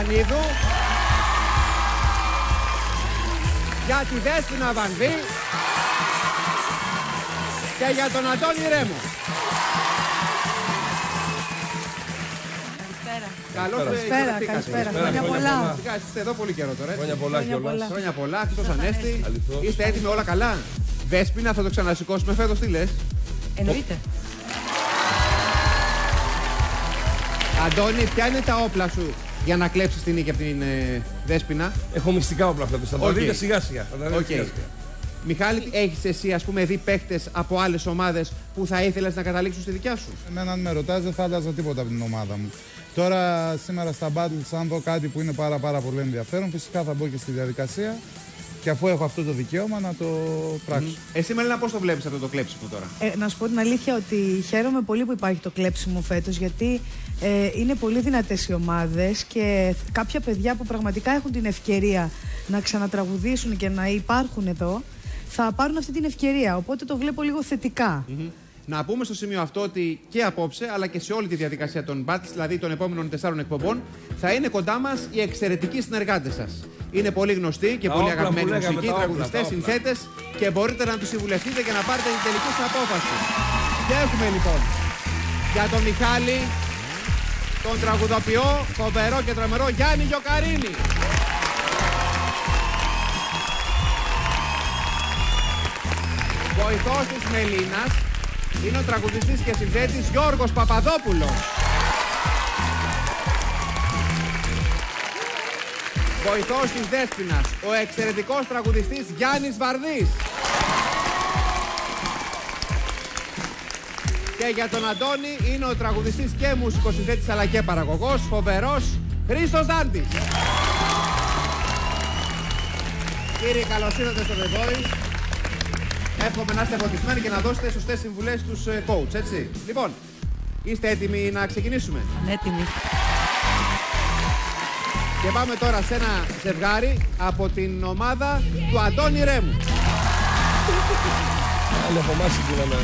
Ιωαννίδου. Για τη Δέσποινα Βανδύ. Και για τον Αντώνη Ρέμο. Καλώς Καλησπέρα, καλησπέρα. Χρόνια πολλά. Είστε εδώ πολύ καιρό τώρα. έτσι. Χρόνια πολλά Χρόνια κιόλας. πολλά. Χρόνια πολλά, εκτό ανέστη. Αληθώς. Είστε έτοιμοι όλα καλά; Δέσποινα, θα το ξανασηκώσουμε φέτος, τι λες; Εννοείται. Αντώνη, ποια είναι τα όπλα σου; Για να κλέψεις την νίκη από την ε, Δέσποινα. Έχω μυστικά όπλα φέτος. Θα το Οκ. δείτε σιγά σιγά. Θα τα δείτε Οκ. σιγά σιγά. Μιχάλη, έχεις εσύ ας πούμε δει παίχτες από άλλες ομάδες που θα ήθελες να καταλήξουν στη δικιά σου; Εμένα αν με ρωτάς δεν θα άλλαζα τίποτα από την ομάδα μου. Τώρα σήμερα στα battles αν δω κάτι που είναι πάρα πάρα πολύ ενδιαφέρον φυσικά θα μπω και στη διαδικασία και αφού έχω αυτό το δικαίωμα να το πράξω. Εσύ Μελίνα, πώς το βλέπεις αυτό το κλέψιμο τώρα; Ε, να σου πω την αλήθεια ότι χαίρομαι πολύ που υπάρχει το κλέψιμο φέτος γιατί ε, είναι πολύ δυνατές οι ομάδες και κάποια παιδιά που πραγματικά έχουν την ευκαιρία να ξανατραγουδήσουν και να υπάρχουν εδώ θα πάρουν αυτή την ευκαιρία. Οπότε το βλέπω λίγο θετικά. Να πούμε στο σημείο αυτό ότι και απόψε, αλλά και σε όλη τη διαδικασία των Battles, δηλαδή των επόμενων τεσσάρων εκπομπών, θα είναι κοντά μας οι εξαιρετικοί συνεργάτες σας. Είναι πολύ γνωστοί και Τα πολύ όπλα που αγαπημένοι λέγαμε, μουσικοί, τα όπλα, τραγουδιστές, τα όπλα. συνθέτες και μπορείτε να τους συμβουλευτείτε και να πάρετε την τελική σας απόφαση. Και έχουμε λοιπόν για τον Μιχάλη, τον τραγουδοποιό, φοβερό και τρομερό Γιάννη Γιοκαρίνη. Βοηθός της Μελίνας είναι ο τραγουδιστής και συνθέτης Γιώργος Παπαδόπουλος. Βοηθός της Δέσποινας, ο εξαιρετικός τραγουδιστής Γιάννης Βαρδής. Και για τον Αντώνη είναι ο τραγουδιστής και μουσικοσυνθέτης αλλά και παραγωγός, φοβερός Χρήστος Δάντης. Κύριοι, καλώς ήρθατε στο The Voice. Εύχομαι να είστε φωτισμένοι και να δώσετε σωστές συμβουλές στους ε, coach, έτσι. Λοιπόν, είστε έτοιμοι να ξεκινήσουμε; Έτοιμοι. Και πάμε τώρα σε ένα ζευγάρι από την ομάδα του Αντώνη Ρέμου. Άλλοι από εμάς συγκινάμε.